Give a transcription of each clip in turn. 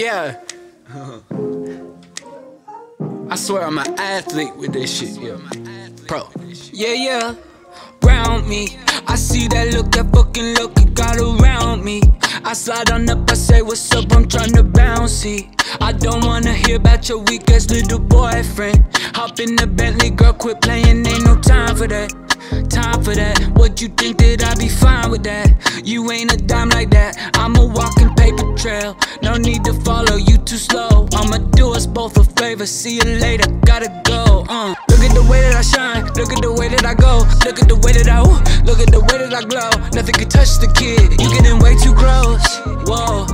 Yeah. I swear I'm an athlete with this shit, yeah. Pro. Yeah, yeah. Round me. I see that look, that fucking look you got around me. I slide on up, I say, What's up? I'm tryna it. I don't wanna hear about your weak ass little boyfriend. Hop in the Bentley, girl, quit playing, ain't no time for that. Time for that. What you think that I'd be fine with that? You ain't a dime like that. I'm a walking trail. No need to follow you too slow. I'ma do us both a favor. See you later. Gotta go. Uh. Look at the way that I shine. Look at the way that I go. Look at the way that I. Ooh, look at the way that I glow. Nothing can touch the kid. You getting way too close. Whoa.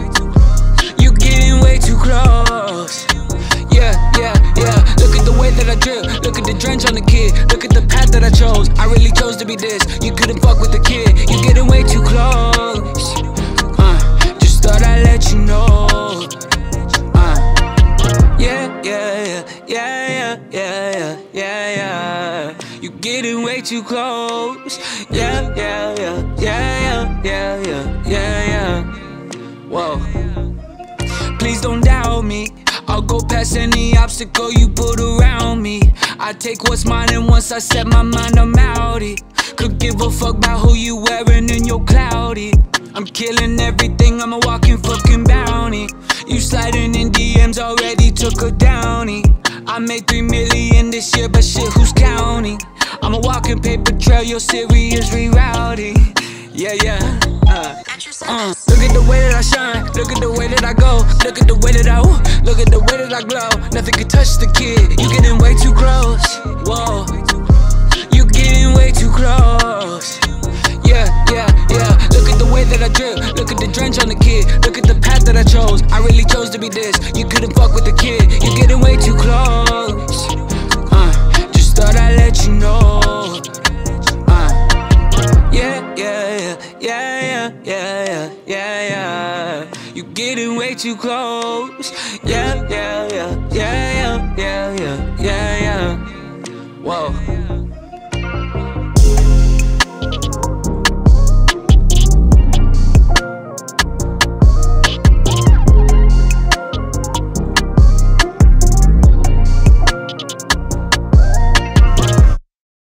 You getting way too close. Yeah, yeah, yeah. Look at the way that I drip. Look at the drench on the kid. Look at the path that I chose. I really chose to be this. You couldn't fuck with the kid. You getting way too close. Yeah, yeah, yeah, yeah, yeah, yeah, yeah. You getting way too close. Yeah, yeah, yeah, yeah, yeah, yeah, yeah, yeah. Whoa. Please don't doubt me. I'll go past any obstacle you put around me. I take what's mine, and once I set my mind, I'm outie. Could give a fuck about who you wearing in your cloudy. I'm killing everything, I'm a walking fucking bounty. You sliding in DMs already took a downy. I made three million this year, but shit, who's counting? I'm a walking paper trail, your serious rerouting. Yeah, yeah. Uh, uh, look at the way that I shine, look at the way that I go, look at the way that I, ooh, look at the way that I glow. Nothing can touch the kid, you getting way too close. Whoa, you getting way too close. Yeah, yeah, yeah. Look at the way that I drip, look at the drench on the kid, look at the path that I chose. I really chose to be this. yeah, yeah. You getting way too close. Yeah, yeah, yeah, yeah, yeah, yeah, yeah, yeah. Whoa.